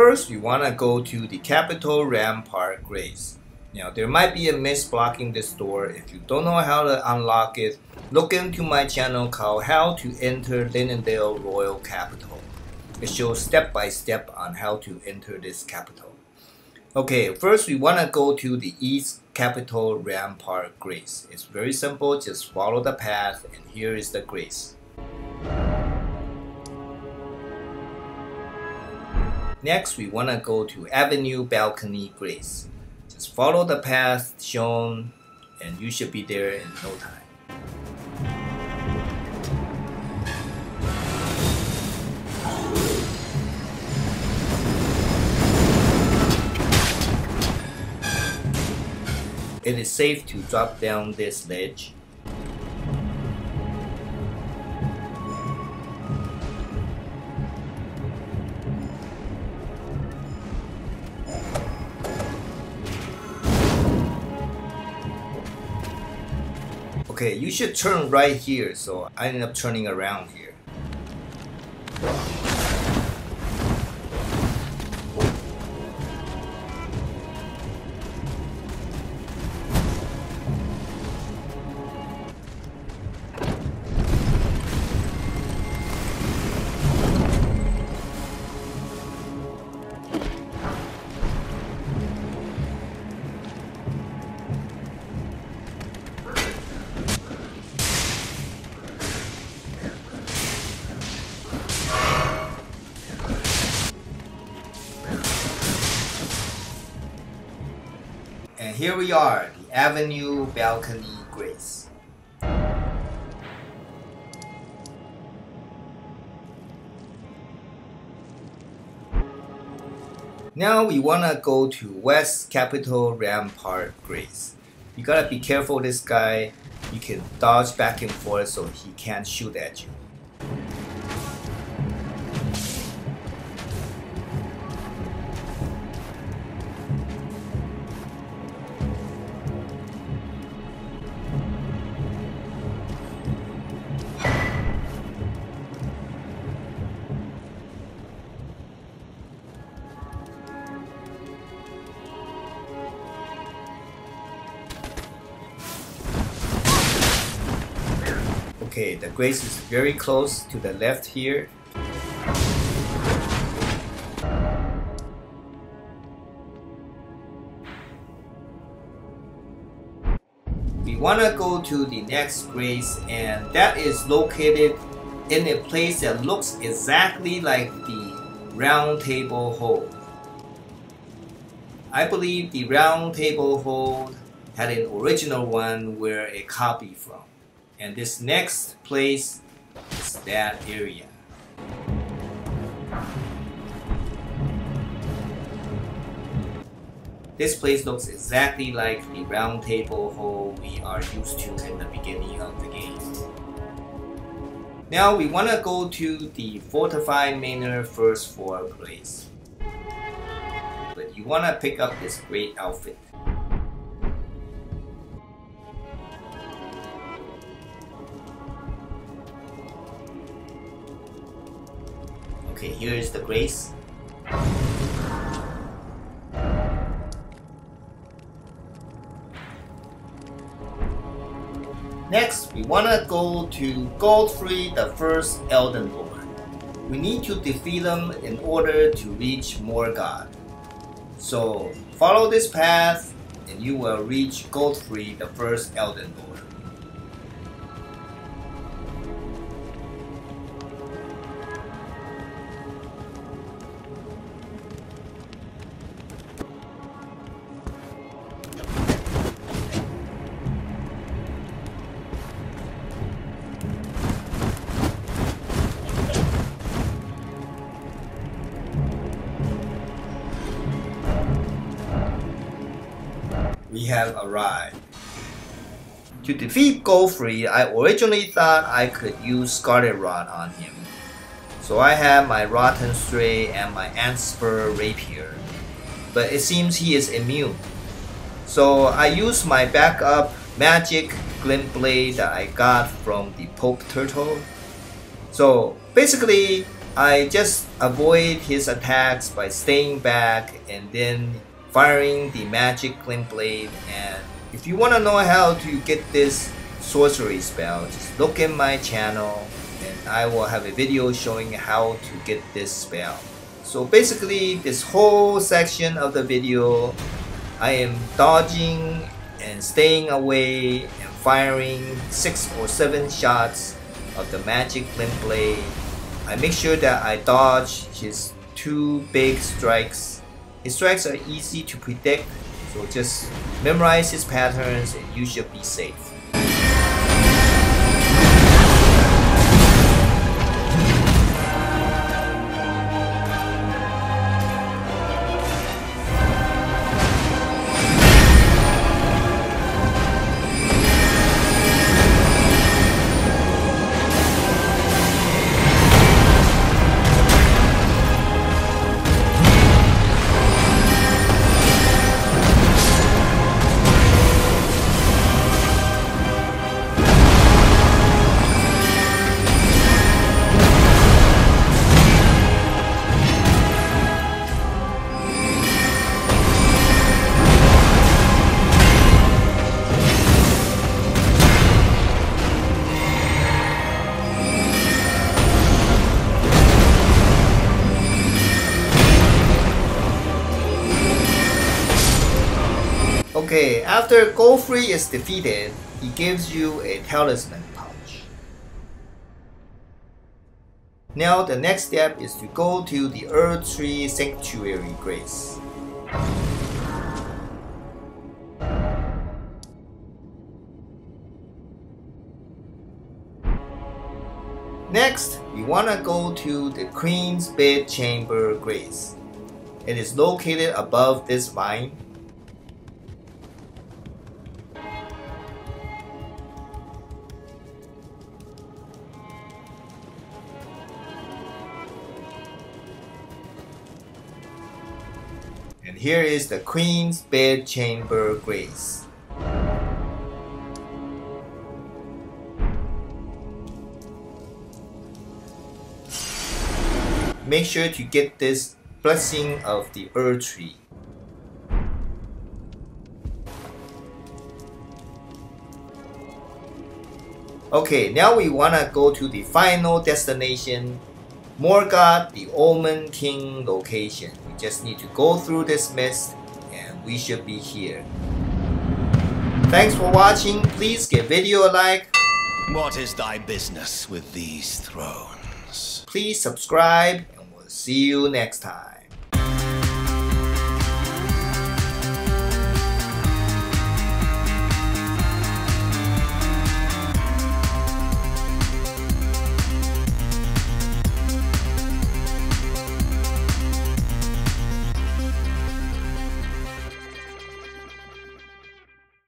First, we want to go to the Capital Rampart Grace. Now, there might be a miss blocking this door. If you don't know how to unlock it, look into my channel called How to Enter Leyndell Royal Capital. It shows step by step on how to enter this capital. Okay, first we want to go to the East Capital Rampart Grace. It's very simple, just follow the path and here is the grace. Next, we want to go to Avenue Balcony Grace. Just follow the path shown and you should be there in no time. It is safe to drop down this ledge Okay, you should turn right here, so I ended up turning around here. And here we are, the Avenue Balcony Grace. Now we wanna go to West Capital Rampart Grace. You gotta be careful this guy. You can dodge back and forth so he can't shoot at you. Okay, the grace is very close to the left here. We want to go to the next grace and that is located in a place that looks exactly like the Roundtable Hold. I believe the Roundtable Hold had an original one where a copy from. And this next place is that area. This place looks exactly like the Roundtable Hold we are used to in the beginning of the game. Now we want to go to the fortified manor first floor place. But you want to pick up this great outfit. Okay, here is the grace. Next, we wanna go to Godfrey the First Elden Lord. We need to defeat him in order to reach Morgott. So, follow this path and you will reach Godfrey the First Elden Lord. Have arrived. To defeat Godfrey, I originally thought I could use Scarlet Rot on him. So I have my Rotten Stray and my Antspur Rapier. But it seems he is immune. So I use my backup Magic Glintblade that I got from the Pope Turtle. So basically, I just avoid his attacks by staying back and then firing the magic glintblade and if you want to know how to get this sorcery spell just look in my channel and I will have a video showing how to get this spell. So basically this whole section of the video I am dodging and staying away and firing 6 or 7 shots of the magic glintblade. I make sure that I dodge his two big strikes. His strikes are easy to predict so just memorize his patterns and you should be safe. Okay, after Godfrey is defeated, he gives you a talisman pouch. Now the next step is to go to the Erdtree Sanctuary Grace. Next, want to go to the Queen's Bedchamber Grace. It is located above this vine Here is the Queen's Bedchamber Grace. Make sure to get this blessing of the Erdtree. Okay, now we wanna go to the final destination, Morgott, the Omen King location just need to go through this mist and we should be here. Thanks for watching. Please give video a like. What is thy business with these thrones? Please subscribe and we'll see you next time.